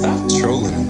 Stop trolling.